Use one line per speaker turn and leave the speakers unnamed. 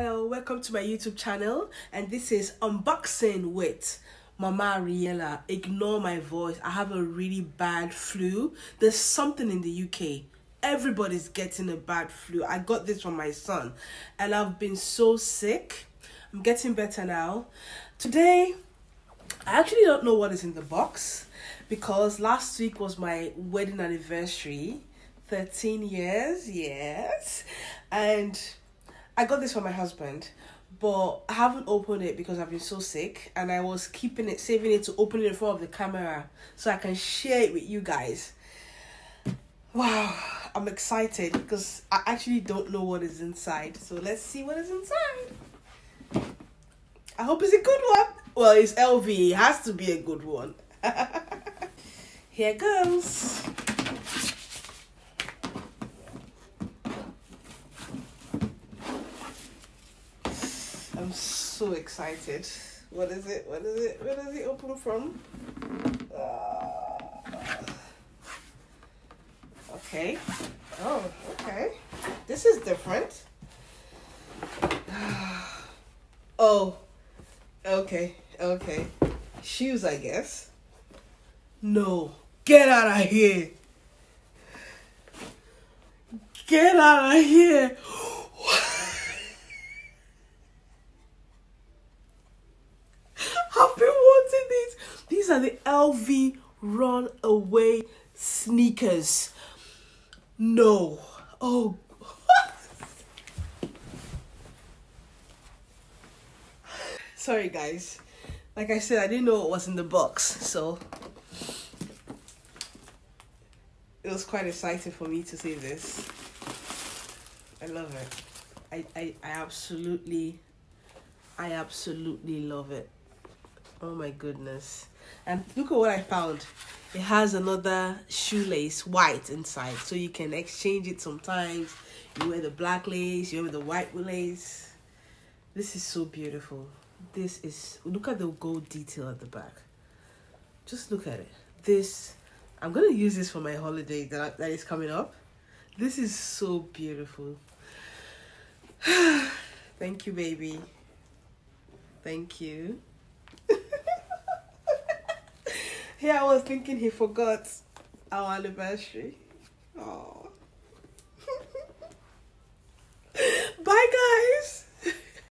Hello, welcome to my YouTube channel, and this is unboxing with Mama Ariella. Ignore my voice. I have a really bad flu. There's something in the UK. Everybody's getting a bad flu. I got this from my son, and I've been so sick. I'm getting better now. Today, I actually don't know what is in the box because last week was my wedding anniversary 13 years, yes. And I got this for my husband, but I haven't opened it because I've been so sick and I was keeping it, saving it to open it in front of the camera so I can share it with you guys. Wow, I'm excited because I actually don't know what is inside. So let's see what is inside. I hope it's a good one. Well, it's LV, it has to be a good one. Here goes. I'm so excited. What is it? What is it? Where does it open from? Uh, okay. Oh, okay. This is different. oh, okay, okay. Shoes, I guess. No. Get out of here. Get out of here. I've been wanting these. These are the LV Runaway sneakers. No. Oh. Sorry, guys. Like I said, I didn't know what was in the box, so it was quite exciting for me to see this. I love it. I, I, I absolutely, I absolutely love it. Oh my goodness. And look at what I found. It has another shoelace white inside. So you can exchange it sometimes. You wear the black lace, you wear the white lace. This is so beautiful. This is, look at the gold detail at the back. Just look at it. This, I'm going to use this for my holiday that, that is coming up. This is so beautiful. Thank you, baby. Thank you. Here I was thinking he forgot our anniversary. Oh.